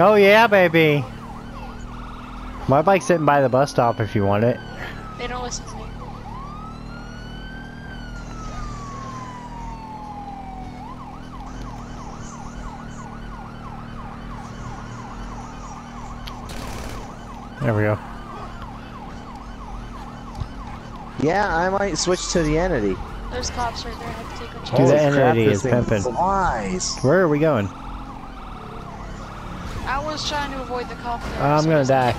Oh yeah, baby. My bike's sitting by the bus stop if you want it. They don't listen to me. There we go. Yeah, I might switch to the entity. There's cops right there. I have to take a check. Do the entity this is thing pimping. Flies. Where are we going? I was trying to avoid the cop. there, I'm gonna die.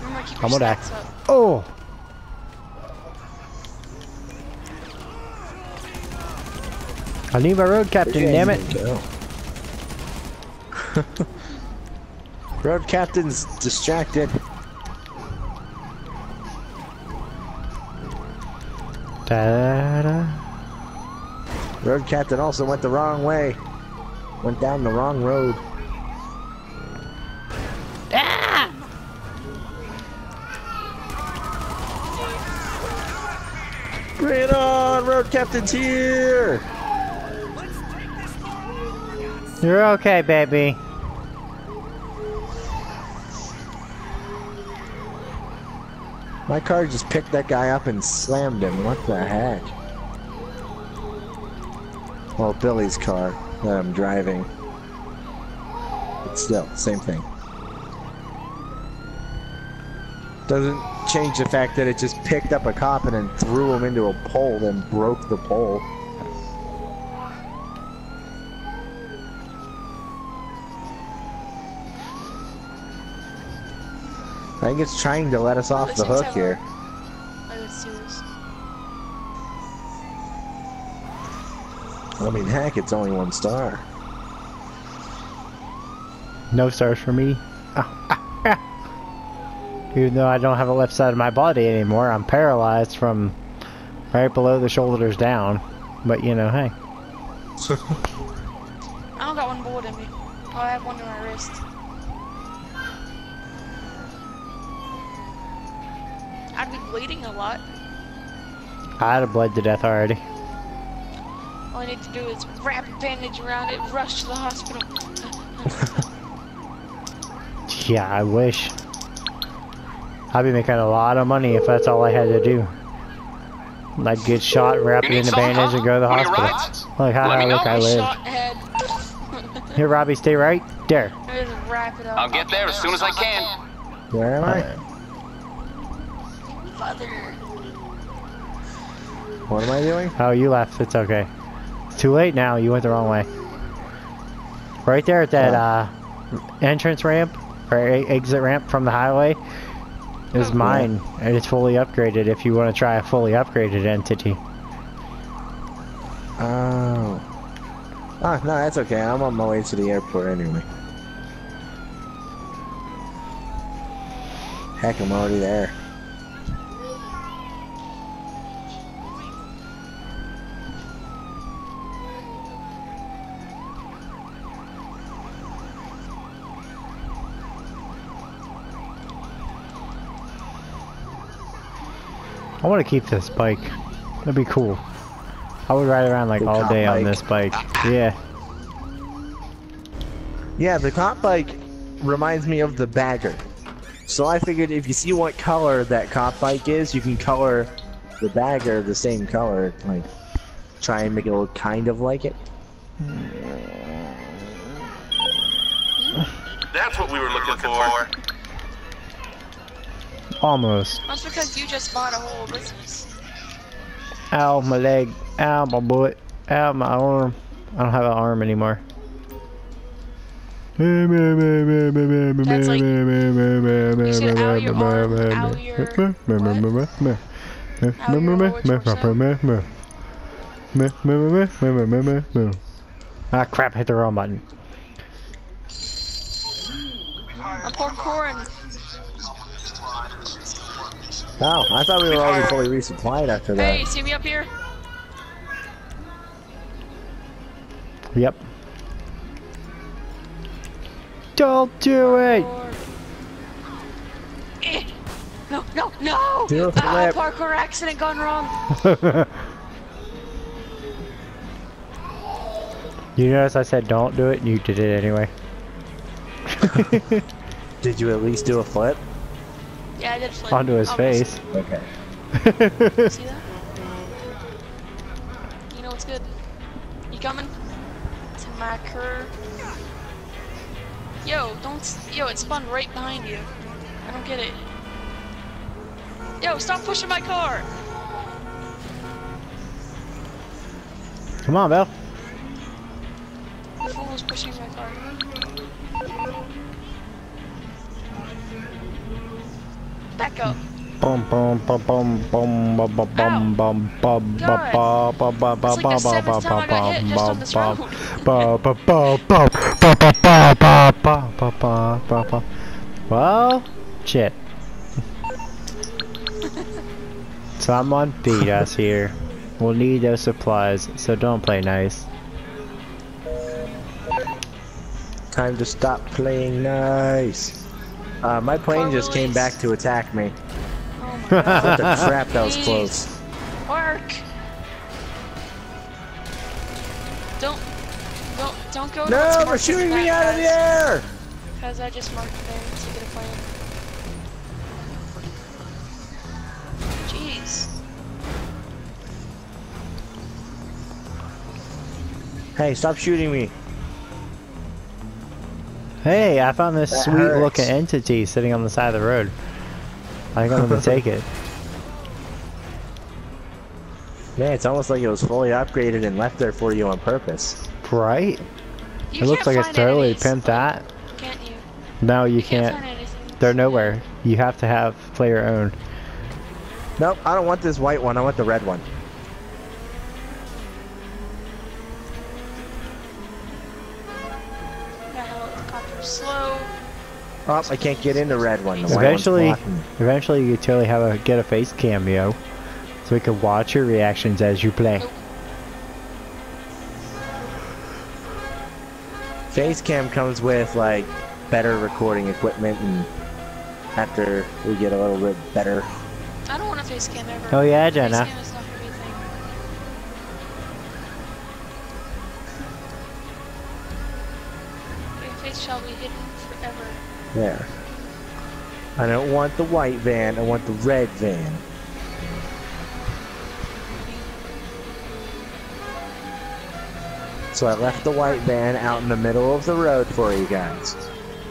Remember, keep I'm gonna die. up. Oh! I need my road captain, damn it. Road captain's distracted. Da-da-da. Road captain also went the wrong way. Went down the wrong road. Ah! Bring it on! Road captain's here! You're okay, baby. My car just picked that guy up and slammed him. What the heck? Well, Billy's car I'm driving. But still, same thing. Doesn't change the fact that it just picked up a cop and then threw him into a pole, then broke the pole. I think it's trying to let us off the Listen to hook here. Alright, let's do this. I mean, heck, it's only one star. No stars for me. Ah, ah, ah. Even though I don't have a left side of my body anymore, I'm paralyzed from right below the shoulders down. But you know, hey. I don't got one bullet in me. Oh, I have one in my wrist. I'd be bleeding a lot. I'd have bled to death already. All I need to do is wrap a bandage around it, rush to the hospital. Yeah, I wish. I'd be making a lot of money if that's all I had to do. Like get shot, wrap it in a bandage, huh? and go to the When hospital. Like, how Let I me look. I lived. Shot head. Here, Robbie, stay right there. Just wrap it up. I'll get there as soon as I can. Where am I? Father. What am I doing? Oh, you left. It's okay. Too late now. You went the wrong way. Right there at that uh, entrance ramp or exit ramp from the highway is Oh, mine, and it's fully upgraded. If you want to try a fully upgraded entity. Oh. Ah, no, that's okay. I'm on my way to the airport anyway. Heck, I'm already there. I want to keep this bike. That'd be cool. I would ride around like The all cop day on this bike. Yeah. Yeah, the cop bike reminds me of the bagger. So I figured if you see what color that cop bike is, you can color the bagger the same color. Like, try and make it look kind of like it. That's what we were looking for. Almost. That's because you just bought a whole business. Ow, my leg. Ow, my butt. Ow, my arm. I don't have an arm anymore. That's like- You said ow your arm, ow your Ah crap, hit the wrong button. I'm parkouring. Oh, I thought we were already fully resupplied after that. Hey, see me up here? Yep. Don't do it! Eh. No, no, no! Do a Ah, parkour accident gone wrong. You notice I said don't do it, and you did it anyway. Did you at least do a flip? Yeah, I did flip. Onto his Almost. face. Okay. See that? You know what's good? You coming? To my curve. Yo, don't. Yo, it spun right behind you. I don't get it. Yo, stop pushing my car! Come on, Bill. The fool was pushing my car. Back up. Bum bum bum bum bum bum bum bum bum bum bum bum bum bum bum bum bum bum. Well, shit. Someone beat us here. We'll need those supplies, so don't play nice. Time to stop playing nice. Uh, my plane just came back to attack me. Oh my god. What the crap, that was close. Work! Don't. Don't, don't go No, they're shooting me out of the air! Because I just marked there to get a plane. Jeez. Hey, stop shooting me. Hey, I found this That sweet looking entity sitting on the side of the road. I think I'm gonna take it. Man, it's almost like it was fully upgraded and left there for you on purpose. Right? You it looks like it's totally enemies, pimped like, out. Can't you? No, you You can't can't. They're nowhere. You have to have player owned. Nope, I don't want this white one, I want the red one. Oh, I can't get in the red one. The Eventually, blocking eventually you totally have a get a face cameo, so we can watch your reactions as you play. Face cam comes with like better recording equipment and after we get a little bit better. I don't want a face cam ever. Oh yeah, Face Jenna. There. I don't want the white van, I want the red van. So I left the white van out in the middle of the road for you guys.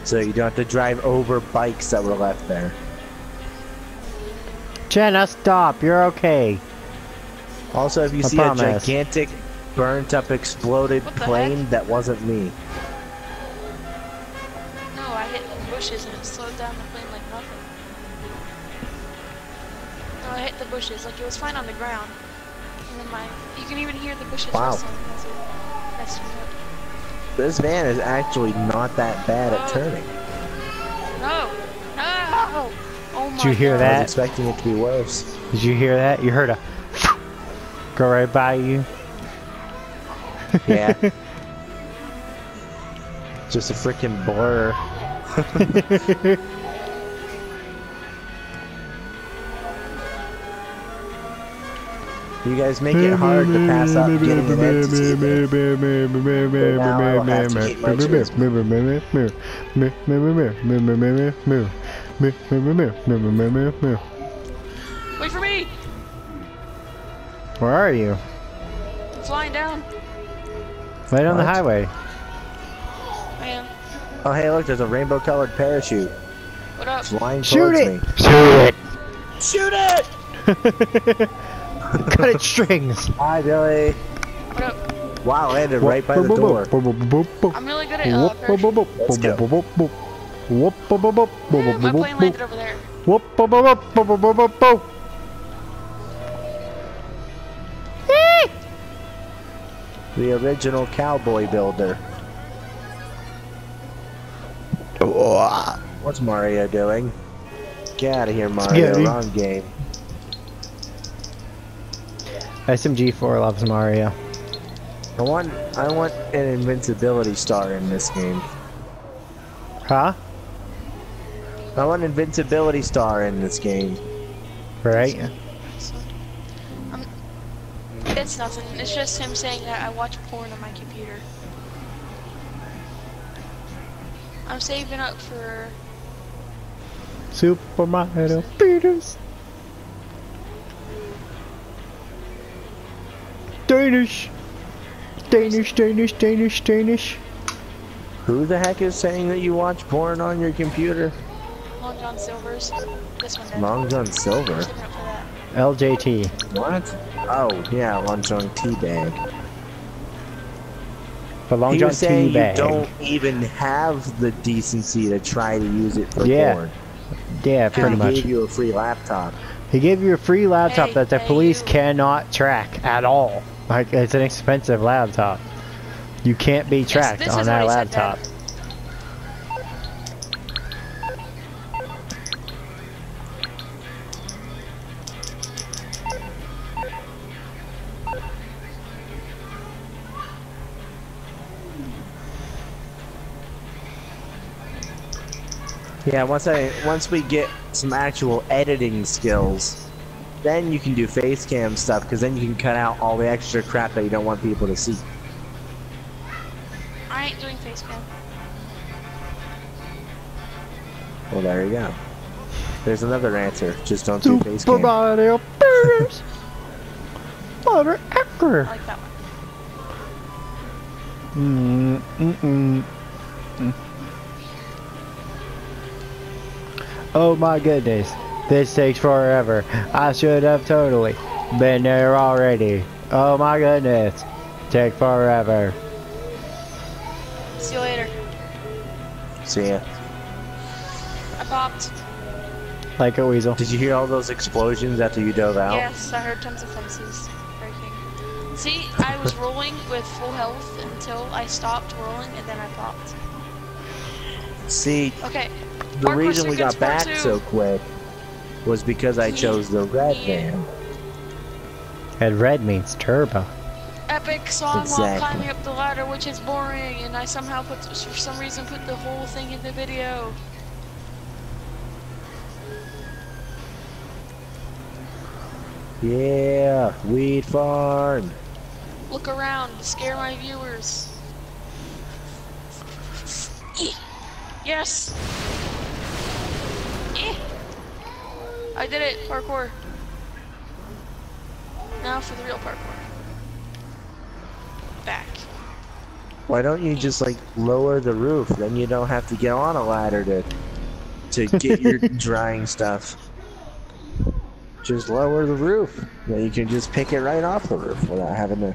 So you don't have to drive over bikes that were left there. Jenna, stop. You're okay. Also, if you I see promise. a gigantic, burnt up, exploded plane, heck? that wasn't me. Bushes and it slowed down the plane like nothing. No, I hit the bushes like it was fine on the ground. And then my, you can even hear the bushes Wow. rustling as it messed me up. This van is actually not that bad at Oh. turning. No! No! Oh my Did you hear God. I was expecting it to be worse. Did you hear that? You heard a go right by you. Yeah. Just a freaking blur. You guys make it hard to pass up getting an entity. now I will have to keep my choice. Wait for me! Where are you? Flying down. Right on the highway. I am. Oh hey look, there's a rainbow colored parachute What up? flying Shoot towards it! me. Shoot Shoot it! it! Cut its strings. Hi Billy. What up? Wow, landed right by the door. I'm really good at uh. Let's go. Yeah, my plane landed over there. The original cowboy builder. What's Mario doing? Get out of here, Mario. Spaghetti. Wrong game. SMG4 loves Mario. I want I want an invincibility star in this game. Huh? I want an invincibility star in this game. Right? So, um, it's nothing. It's just him saying that I watch porn on my computer. I'm saving up for. Super Mario Peters. Danish. Danish, Danish, Danish, Danish. Who the heck is saying that you watch porn on your computer? Long John Silver's. This one did. Long John Silver. I'm saving up for that. LJT. What? Oh, yeah, Long John Teabag. But Long he John was saying you don't even have the decency to try to use it for Yeah, porn. Yeah, 'Cause pretty he much. gave you a free laptop. He gave you a free laptop Hey, that the hey, police you. cannot track at all. Like, it's an expensive laptop. You can't be tracked this on that laptop. he Yeah, once I once we get some actual editing skills, then you can do face cam stuff because then you can cut out all the extra crap that you don't want people to see. I ain't doing face cam. Well, there you go. There's another answer. Just don't do face Super cam. Mario Brothers. Butter I like that one. Mm, mm, mm. Oh my goodness. This takes forever. I should have totally been there already. Oh my goodness. Take forever. See you later. See ya. I popped. Like a weasel. Did you hear all those explosions after you dove out? Yes, I heard tons of fences breaking. See, I was rolling with full health until I stopped rolling and then I popped. See, Okay. The Parkour reason we got back Two. so quick was because I chose the red Yeah. van. And red means turbo. Epic song while climbing up the ladder, which is boring, and I somehow put, for some reason, put the whole thing in the video. Yeah, weed farm. Look around scare my viewers. Yes! Eh. I did it, parkour. Now for the real parkour. Back. Why don't you just like lower the roof? Then you don't have to get on a ladder to to get your drying stuff. Just lower the roof. Then you can just pick it right off the roof without having to